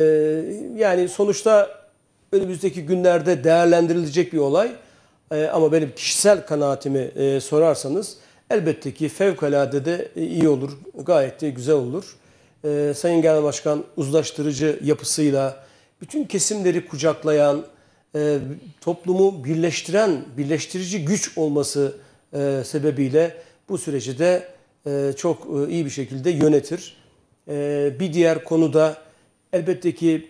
Ee, yani sonuçta önümüzdeki günlerde değerlendirilecek bir olay. Ee, ama benim kişisel kanaatimi e, sorarsanız elbette ki fevkalade de iyi olur, gayet de güzel olur. Ee, Sayın Genel Başkan uzlaştırıcı yapısıyla bütün kesimleri kucaklayan, e, toplumu birleştiren, birleştirici güç olması e, sebebiyle bu süreci de e, çok e, iyi bir şekilde yönetir. E, bir diğer konuda elbette ki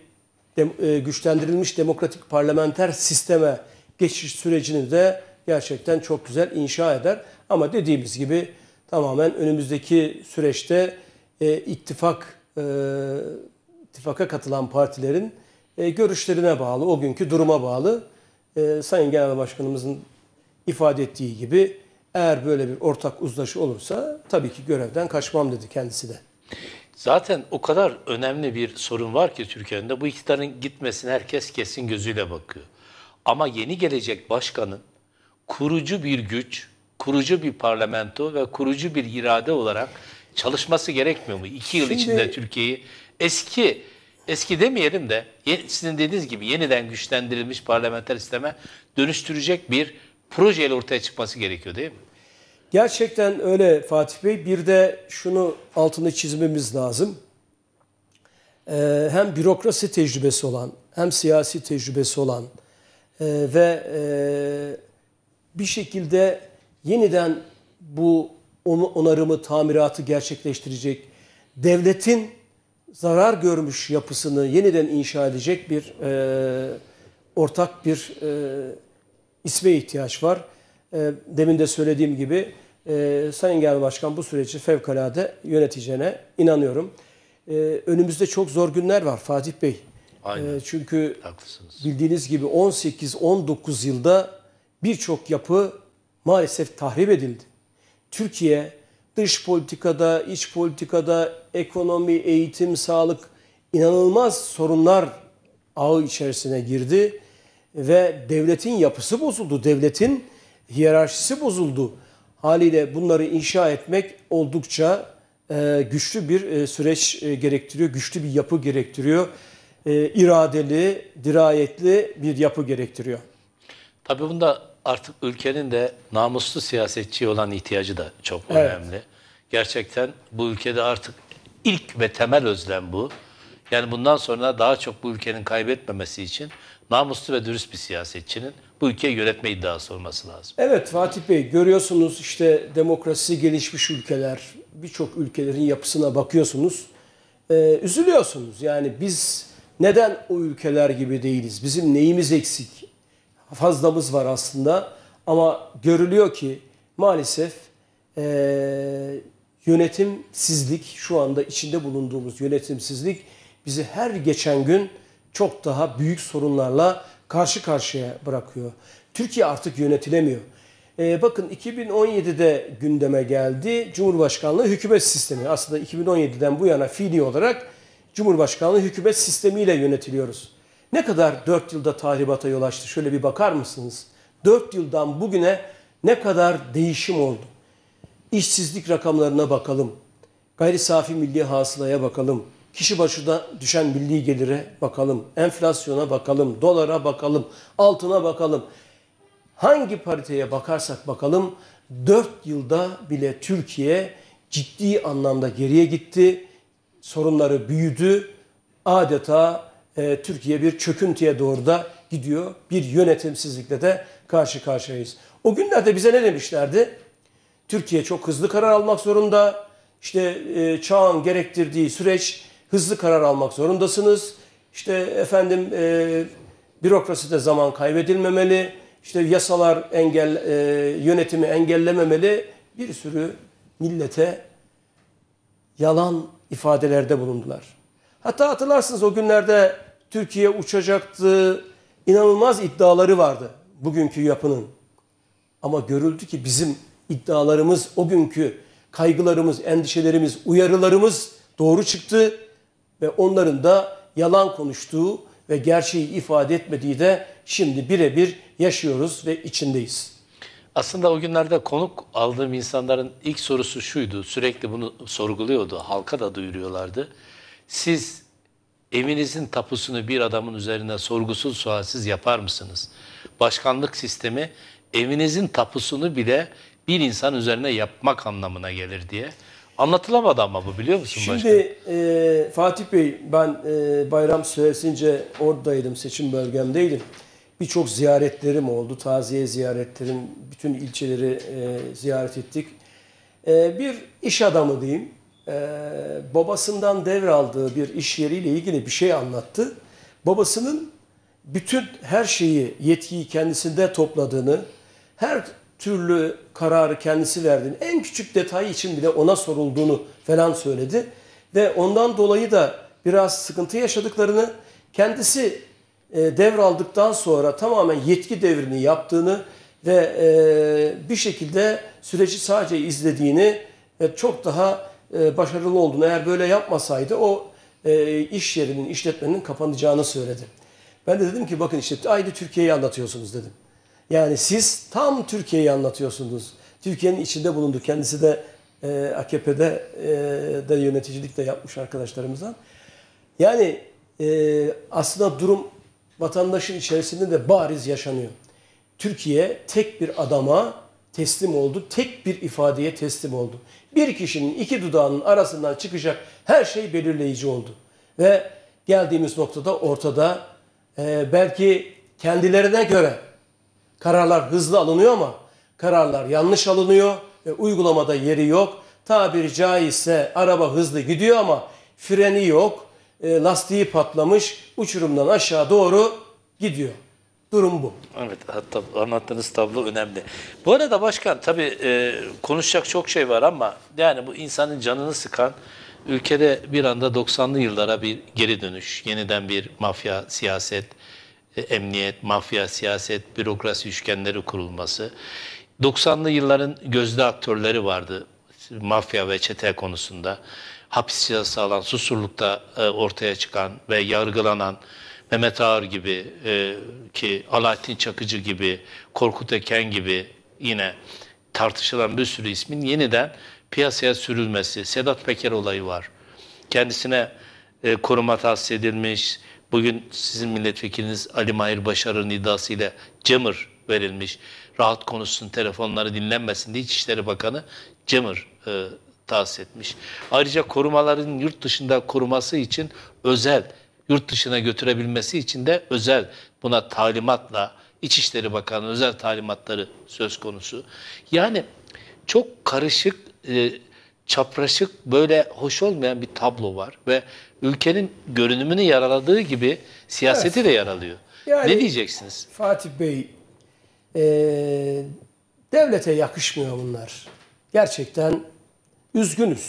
e, güçlendirilmiş demokratik parlamenter sisteme geçiş sürecini de gerçekten çok güzel inşa eder. Ama dediğimiz gibi tamamen önümüzdeki süreçte e, ittifak e, ittifaka katılan partilerin e, görüşlerine bağlı, o günkü duruma bağlı. Sayın Genel Başkanımızın ifade ettiği gibi eğer böyle bir ortak uzlaşı olursa tabii ki görevden kaçmam dedi kendisi de. Zaten o kadar önemli bir sorun var ki Türkiye'de bu iktidarın gitmesine herkes kesin gözüyle bakıyor. Ama yeni gelecek başkanın kurucu bir güç, kurucu bir parlamento ve kurucu bir irade olarak çalışması gerekmiyor mu? İki yıl Şimdi- içinde Türkiye'yi eski eski demeyelim de sizin dediğiniz gibi yeniden güçlendirilmiş parlamenter sisteme dönüştürecek bir projeyle ortaya çıkması gerekiyor değil mi? Gerçekten öyle Fatih Bey. Bir de şunu altını çizmemiz lazım. Ee, hem bürokrasi tecrübesi olan, hem siyasi tecrübesi olan e, ve e, bir şekilde yeniden bu onarımı, tamiratı gerçekleştirecek, devletin zarar görmüş yapısını yeniden inşa edecek bir e, ortak bir e, isme ihtiyaç var. E, demin de söylediğim gibi e, Sayın Genel Başkan bu süreci fevkalade yöneteceğine inanıyorum. E, önümüzde çok zor günler var Fatih Bey. Aynen. E, çünkü Haklısınız. bildiğiniz gibi 18-19 yılda birçok yapı maalesef tahrip edildi. Türkiye dış politikada, iç politikada, ekonomi, eğitim, sağlık inanılmaz sorunlar ağı içerisine girdi ve devletin yapısı bozuldu. Devletin hiyerarşisi bozuldu. Haliyle bunları inşa etmek oldukça e, güçlü bir e, süreç e, gerektiriyor, güçlü bir yapı gerektiriyor. E, iradeli, dirayetli bir yapı gerektiriyor. Tabii bunda artık ülkenin de namuslu siyasetçi olan ihtiyacı da çok Evet. önemli. Gerçekten bu ülkede artık ilk ve temel özlem bu. Yani bundan sonra daha çok bu ülkenin kaybetmemesi için namuslu ve dürüst bir siyasetçinin bu ülkeyi yönetme iddiası olması lazım. Evet Fatih Bey görüyorsunuz işte demokrasi gelişmiş ülkeler birçok ülkelerin yapısına bakıyorsunuz. Ee, üzülüyorsunuz yani biz neden o ülkeler gibi değiliz? Bizim neyimiz eksik? Fazlamız var aslında ama görülüyor ki maalesef ee, yönetimsizlik şu anda içinde bulunduğumuz yönetimsizlik bizi her geçen gün çok daha büyük sorunlarla karşı karşıya bırakıyor. Türkiye artık yönetilemiyor. Ee, bakın 2017'de gündeme geldi Cumhurbaşkanlığı hükümet sistemi. Aslında 2017'den bu yana fiili olarak Cumhurbaşkanlığı hükümet sistemiyle yönetiliyoruz. Ne kadar 4 yılda tahribata yol açtı? Şöyle bir bakar mısınız? 4 yıldan bugüne ne kadar değişim oldu? İşsizlik rakamlarına bakalım. Gayri safi milli hasılaya bakalım. Kişi başına düşen milli gelire bakalım. Enflasyona bakalım. Dolara bakalım. Altına bakalım. Hangi pariteye bakarsak bakalım 4 yılda bile Türkiye ciddi anlamda geriye gitti. Sorunları büyüdü. Adeta e, Türkiye bir çöküntüye doğru da gidiyor. Bir yönetimsizlikle de karşı karşıyayız. O günlerde bize ne demişlerdi? Türkiye çok hızlı karar almak zorunda. İşte e, çağın gerektirdiği süreç hızlı karar almak zorundasınız. İşte efendim e, bürokraside zaman kaybedilmemeli. İşte yasalar engel e, yönetimi engellememeli. Bir sürü millete yalan ifadelerde bulundular. Hatta hatırlarsınız o günlerde Türkiye uçacaktı. inanılmaz iddiaları vardı bugünkü yapının. Ama görüldü ki bizim iddialarımız, o günkü kaygılarımız, endişelerimiz, uyarılarımız doğru çıktı ve onların da yalan konuştuğu ve gerçeği ifade etmediği de şimdi birebir yaşıyoruz ve içindeyiz. Aslında o günlerde konuk aldığım insanların ilk sorusu şuydu. Sürekli bunu sorguluyordu. Halka da duyuruyorlardı. Siz evinizin tapusunu bir adamın üzerine sorgusuz sualsiz yapar mısınız? Başkanlık sistemi evinizin tapusunu bile bir insan üzerine yapmak anlamına gelir diye. Anlatılamadı ama bu biliyor musun başkanım? Şimdi e, Fatih Bey ben e, bayram süresince oradaydım, seçim bölgemdeydim. Birçok ziyaretlerim oldu, taziye ziyaretlerim, bütün ilçeleri e, ziyaret ettik. E, bir iş adamı diyeyim, e, babasından devraldığı bir iş yeriyle ilgili bir şey anlattı. Babasının bütün her şeyi, yetkiyi kendisinde topladığını, her türlü kararı kendisi verdiğini, en küçük detay için bile ona sorulduğunu falan söyledi. Ve ondan dolayı da biraz sıkıntı yaşadıklarını, kendisi e, devraldıktan sonra tamamen yetki devrini yaptığını ve e, bir şekilde süreci sadece izlediğini ve çok daha e, başarılı olduğunu, eğer böyle yapmasaydı o iş yerinin, işletmenin kapanacağını söyledi. Ben de dedim ki bakın işte aynı Türkiye'yi anlatıyorsunuz dedim. Yani siz tam Türkiye'yi anlatıyorsunuz. Türkiye'nin içinde bulundu. Kendisi de e, AKP'de e, de yöneticilik de yapmış arkadaşlarımızdan. Yani e, aslında durum vatandaşın içerisinde de bariz yaşanıyor. Türkiye tek bir adama teslim oldu. Tek bir ifadeye teslim oldu. Bir kişinin iki dudağının arasından çıkacak her şey belirleyici oldu. Ve geldiğimiz noktada ortada e, belki kendilerine göre kararlar hızlı alınıyor ama kararlar yanlış alınıyor ve uygulamada yeri yok. Tabiri caizse araba hızlı gidiyor ama freni yok. E, lastiği patlamış uçurumdan aşağı doğru gidiyor. Durum bu. Evet, hatta anlattığınız tablo önemli. Bu arada başkan tabii e, konuşacak çok şey var ama yani bu insanın canını sıkan ülkede bir anda 90'lı yıllara bir geri dönüş, yeniden bir mafya, siyaset, emniyet, mafya, siyaset, bürokrasi üçgenleri kurulması. 90'lı yılların gözde aktörleri vardı mafya ve çete konusunda. Hapis cezası alan, susurlukta e, ortaya çıkan ve yargılanan Mehmet Ağar gibi e, ki Alaaddin Çakıcı gibi, Korkut Eken gibi yine tartışılan bir sürü ismin yeniden piyasaya sürülmesi. Sedat Peker olayı var. Kendisine e, koruma tahsis edilmiş. Bugün sizin milletvekiliniz Ali Mahir Başar'ın iddiasıyla Cemır verilmiş. Rahat konuşsun, telefonları dinlenmesin diye İçişleri Bakanı Cemır e, tahsis etmiş. Ayrıca korumaların yurt dışında koruması için özel, yurt dışına götürebilmesi için de özel buna talimatla İçişleri Bakanı özel talimatları söz konusu. Yani çok karışık, e, çapraşık, böyle hoş olmayan bir tablo var ve ülkenin görünümünü yaraladığı gibi siyaseti de yaralıyor. Yani- ne diyeceksiniz? Fatih Bey, e, devlete yakışmıyor bunlar. Gerçekten üzgünüz.